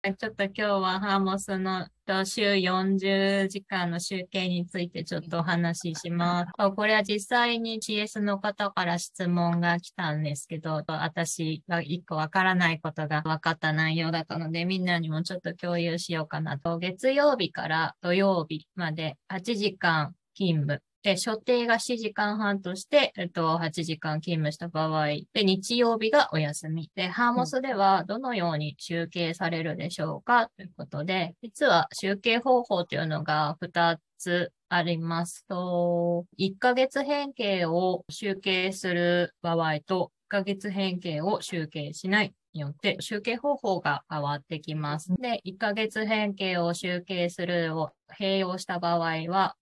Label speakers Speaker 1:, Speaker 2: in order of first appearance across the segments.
Speaker 1: ちょっと今日はハーモスの週40時間の集計についてちょっとお話しします。これは実際に CS の方から質問が来たんですけど、私が一個わからないことが分かった内容だったので、みんなにもちょっと共有しようかなと。月曜日から土曜日まで8時間勤務で、所定が7時間半として、えっと、8時間勤務した場合、で、日曜日がお休み。で、ハーモスではどのように集計されるでしょうか、ということで、実は集計方法というのが2つありますと、1ヶ月変形を集計する場合と、1ヶ月変形を集計しないによって集計方法が変わってきます。で、1ヶ月変形を集計するを併用した場合は、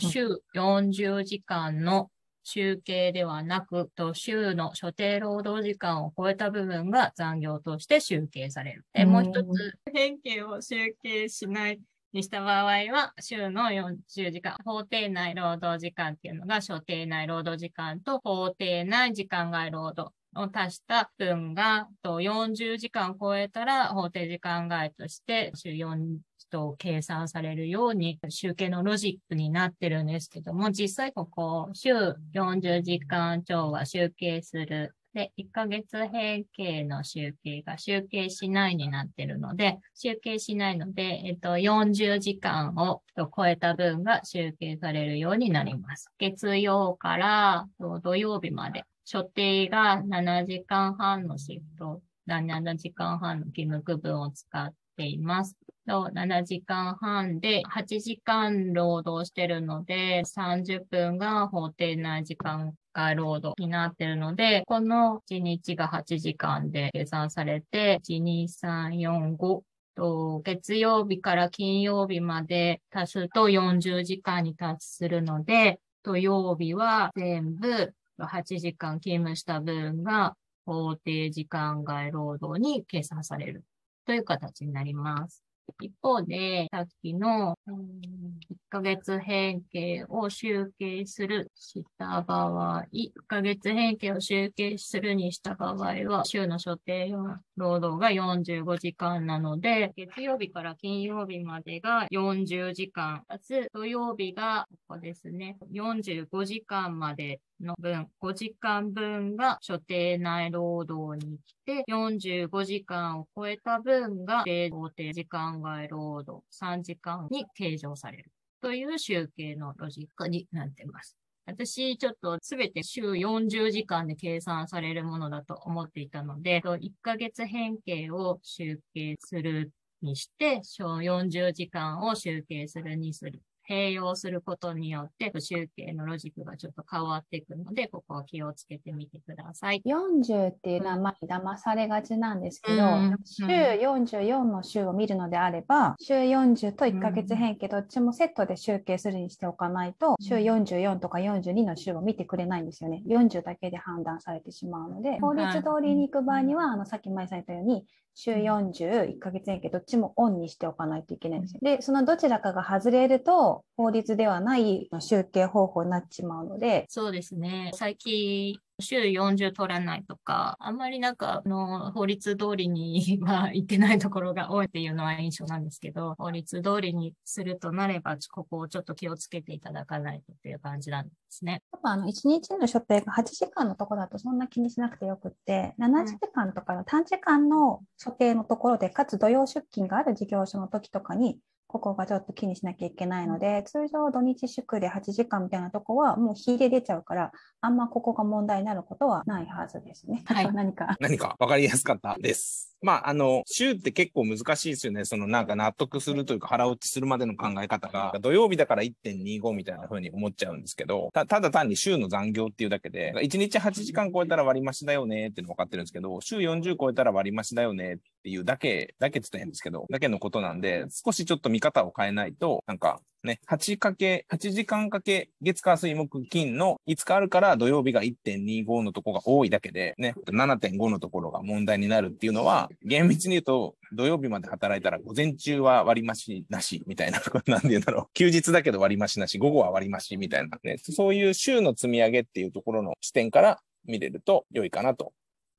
Speaker 1: 週40時間の集計ではなく、週の所定労働時間を超えた部分が残業として集計される。でもう一つ、変形を集計しないにした場合は、週の40時間、法定内労働時間っていうのが所定内労働時間と法定内時間外労働を足した分が40時間超えたら法定時間外として週4と計算されるように集計のロジックになってるんですけども、実際ここ週40時間超は集計するで、1ヶ月平形の集計が集計しないになってるので、集計しないので、えっと、40時間を超えた分が集計されるようになります。月曜から土曜日まで所定が7時間半のシフト、7時間半の勤務区分を使っています。7時間半で8時間労働してるので、30分が法定内時間外労働になってるので、この1日が8時間で計算されて、1、2、3、4、5、月曜日から金曜日まで足すと40時間に達するので、土曜日は全部8時間勤務した分が法定時間外労働に計算されるという形になります。一方で、さっきの1ヶ月変形を集計するした場合、1ヶ月変形を集計するにした場合は、週の所定は労働が45時間なので、月曜日から金曜日までが40時間、かつ土曜日が、ここですね、45時間までの分、5時間分が所定内労働に来て、45時間を超えた分が法定時間外労働3時間に計上されるという集計のロジックになっています。私、ちょっとすべて週40時間で計算されるものだと思っていたので、1ヶ月変形を集計するにして、小40時間を集計するにする。併用することによって、集計のロジックがちょっと変わっていくので、ここは気をつけてみてください。
Speaker 2: 40っていうのはまあ騙されがちなんですけど、うん、週44の週を見るのであれば、週40と1ヶ月変形どっちもセットで集計するにしておかないと、週44とか42の週を見てくれないんですよね。40だけで判断されてしまうので、法律通りに行く場合には、あのさっき前さん言ったように、週40、1ヶ月延期どっちもオンにしておかないといけないんですよ。で、そのどちらかが外れると、法律ではない集計方法になってしまうので。
Speaker 1: そうですね。最近、週40取らないとか、あんまりなんか、あの、法律通りには行ってないところが多いっていうのは印象なんですけど、法律通りにするとなれば、ここをちょっと気をつけていただかないとっていう感じなんですね。
Speaker 2: やっぱあの、1日の所定が8時間のところだとそんな気にしなくてよくって、7時間とかの短時間の所定のところで、かつ土曜出勤がある事業所の時とかに、ここがちょっと気にしなきゃいけないので、通常土日祝で8時間みたいなとこはもう火で出ちゃうから、あんまここが問題になることはないはずですね。
Speaker 1: はい。
Speaker 2: 何か。
Speaker 3: 何か？分かりやすかったです。まあ、あの、週って結構難しいですよね。そのなんか納得するというか腹落ちするまでの考え方が、土曜日だから1.25みたいな風に思っちゃうんですけど、ただ単に週の残業っていうだけで、1日8時間超えたら割増だよねっていうの分かってるんですけど、週40超えたら割増だよねっていうだけ、だけって言ったら変ですけど、だけのことなんで、少しちょっと見方を変えないと、なんか、ね、8かけ、8時間かけ月火水木金の5日あるから土曜日が1.25のとこが多いだけで、ね、7.5のところが問題になるっていうのは、厳密に言うと土曜日まで働いたら午前中は割増なしみたいな、なんて言うんだろう。休日だけど割増なし、午後は割増みたいなね、そういう週の積み上げっていうところの視点から見れると良いかなと。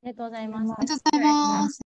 Speaker 1: ありがとうございます。
Speaker 4: ありがとうございます。